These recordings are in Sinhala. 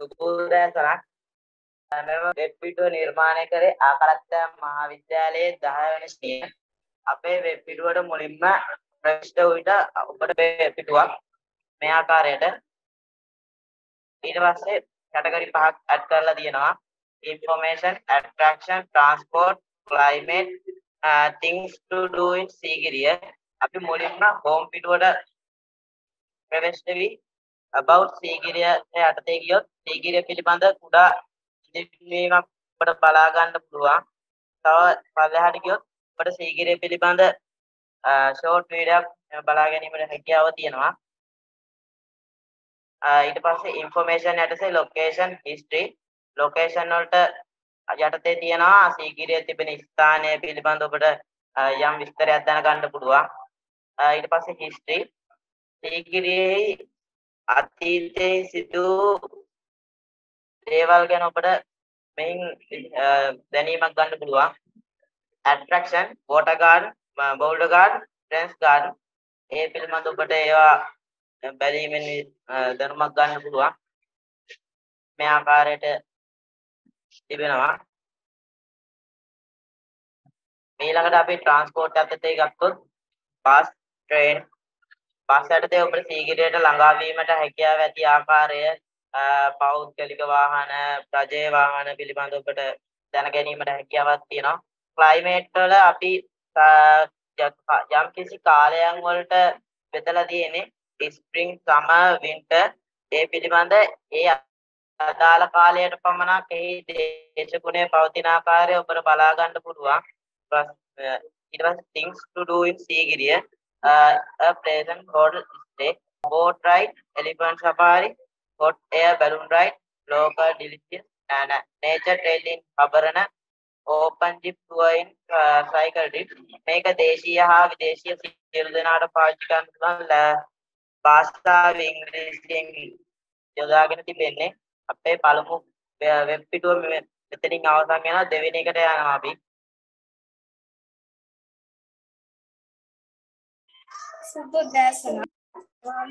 සුපුරෑසනක් මෙම වෙබ් පිටුව නිර්මාණය කරේ ආකලත්තෑ මහාවිද්‍යාලයේ 10 වෙනි ශ්‍රේණිය. අපේ වෙබ් පිටුවට මුලින්ම ප්‍රවිෂ්ඨ වූ විට ඔබට වෙබ් පිටුවක් මේ ආකාරයට ඊට පස්සේ කැටගරි පහක් ඇඩ් කරලා තියෙනවා. information, attraction, transport, climate, uh, things to do in Sigiriya. අපි මුලින්ම හෝම් පිටුවට ප්‍රවිෂ්ඨ වී about සීගිරිය යටතේ ගියොත් සීගිරිය පිළිබඳ කුඩා ඉදිරිවීමක් අපට බලා ගන්න පුළුවන්. තව පල්ලෙහාට ගියොත් අපට සීගිරිය පිළිබඳ ෂෝට් වීඩියෝක් බලා ගැනීමට හැකියාව තියෙනවා. ඊට පස්සේ ඉන්ෆර්මේෂන් යටතේ ලොකේෂන් හිස්ටරි ලොකේෂන් වලට යටතේ තියෙනවා සීගිරිය තිබෙන ස්ථානය පිළිබඳ ඔබට යම් විස්තරයක් දැනගන්න පුළුවන්. ඊට පස්සේ හිස්ටරි සීගිරියේ අතීතයේ සිදු දේවල් ගැන ඔබට මෙයින් දැනීමක් ගන්න පුළුවන්. attraction, water garden, boulder garden, fence garden ඒ පිළිබඳ ඔබට ඒවා බැලීමෙන් දැනුමක් ගන්න පුළුවන්. මේ ආකාරයට තිබෙනවා. ඊළඟට අපි ට්‍රාන්ස්පෝර්ට් යටතේ ගත්තොත් බස්, ට්‍රේන්, බස් යටතේ ඔබට සීගිරියට ළඟා වීමට හැකියාව ඇති ආකාරය පෞද්ගලික වාහන, රජයේ වාහන පිළිබඳව ඔබට දැන ගැනීමට හැකියාවක් තියෙනවා. ක්ලයිමේට් වල අපි යම් කිසි කාලයන් වලට බෙදලා තියෙන්නේ ස්ප්‍රින්ග්, සමර්, වින්ටර් ඒ පිළිබඳ ඒ අදාළ කාලයට පමණක් එහි දේශගුණය පවතින ආකාරය ඔබට බලා ගන්න පුළුවන්. ඊට පස්සේ things to do in Sigiriya Uh, a pleasant hotel stay boat ride elephant safari hot air balloon ride local delicious and nature trail in Habarana. Open jeep tour in uh, cycle trip මේක දේශීය හා විදේශීය සියලු දෙනාට පාවිච්චි කරන්න පුළුවන් භාෂාව ඉංග්‍රීසියෙන් යොදාගෙන තිබෙන්නේ අපේ පළමු වෙබ් පිටුව මෙතනින් අවසන් වෙනවා දෙවෙනි එකට යනවා අපි සුබෝදෑසන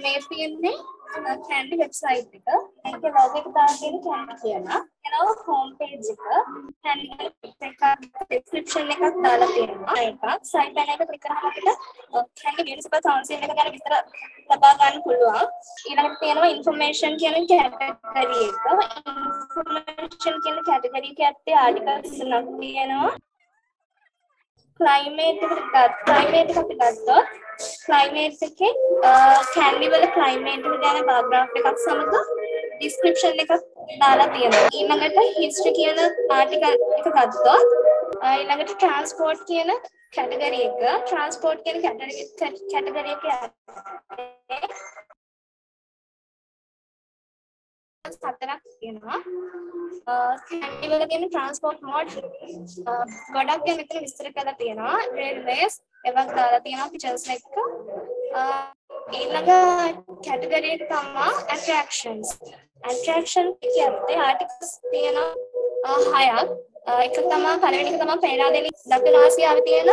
මේ තියෙන්නේ කැන්ඩි වෙබ්සයිට් එක. ඒක ලොග් එක දාලා තියෙන කැන්ඩි කියලා. එනවා හෝම් පේජ් එක. කැන්ඩි එක ඩිස්ක්‍රිප්ෂන් එකක් දාලා තියෙනවා. එකක් සයිට් එක ක්ලික් කරාම අපිට කැන්ඩි මියුනිසිපල් කවුන්සිල් එක ගැන විස්තර ලබා ගන්න පුළුවන්. ඊළඟට තියෙනවා ඉන්ෆර්මේෂන් කියන කැටගරි එක. ඉන්ෆර්මේෂන් කියන කැටගරි එක ඇත්තේ ආටිකල්ස් තුනක් තියෙනවා. ක්ලයිමේට් එකට ක්ලයිමේට් එක අපි ගත්තොත් ක්ලයිමේට් එකේ කැන්ඩි වල ක්ලයිමේට් එක ගැන බාග්‍රාෆ් එකක් සමග ඩිස්ක්‍රිප්ෂන් එකක් දාලා තියෙනවා. ඊළඟට හිස්ටරි කියන ආටිකල් එක ගත්තොත් ඊළඟට ට්‍රාන්ස්පෝර්ට් කියන කැටගරි එක ට්‍රාන්ස්පෝර්ට් කියන කැටගරි එක හතරක් තියෙනවා. කැන්ඩි වල තියෙන ට්‍රාන්ස්පෝර්ට් මෝඩ් ගොඩක් ගැන මෙතන විස්තර කරලා තියෙනවා. රේල්වේස් එකක් දාලා තියෙනවා පිචර්ස් එක ඊළඟ කැටගරි එක තමයි ඇට්‍රැක්ෂන්ස් ඇට්‍රැක්ෂන් කියන්නේ ආටිකල්ස් තියෙනවා හයක්. එක තමයි පළවෙනි එක තමයි පේරාදෙණි දකුණු ආසියාවේ තියෙන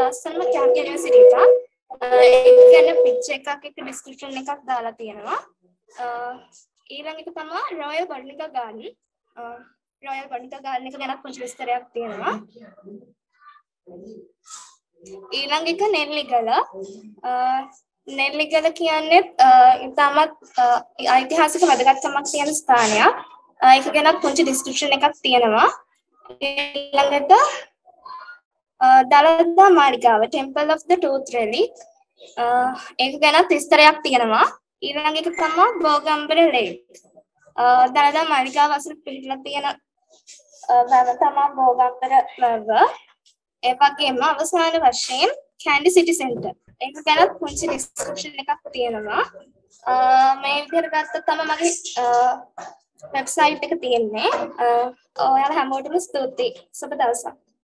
ලස්සනම කැම්ප් යුනිවර්සිටි එක ඒක ගැන පිච් එකක් එක ඩිස්ක්‍රිප්ෂන් එකක් දාලා තියෙනවා. ඊළඟ එක තමයි Royal Botanical Garden Royal Botanical Garden එක ගැන පුංචි විස්තරයක් තියෙනවා. ඊළඟ එක නෙල්ලිගල. නෙල්ලිගල කියන්නේ ඉතාමත් ඓතිහාසික වැදගත්කමක් තියෙන ස්ථානයක්. ඒක ගැන පුංචි ඩිස්ක්‍රිප්ෂන් එකක් තියෙනවා. ඊළඟට Dalada Maligawa temple of the tooth relic. ඒක ගැන විස්තරයක් තියෙනවා. ඊළඟ එක තමයි බෝගම්බර ලේක්. දලදා මාලිගාව අසල පිහිටලා තියෙන වැව තමයි බෝගම්බර වැව. ඒ වගේම අවසාන වශයෙන් කැන්ඩි සිටි සෙන්ටර්. ඒක ගැන පුංචි ඩිස්ක්‍රිප්ෂන් එකක් තියෙනවා. මේ විදිහට ගත්තොත් තමයි මගේ වෙබ්සයිට් එක තියෙන්නේ. ඔයාලා හැමෝටම ස්තුතියි. සුබ දවසක්.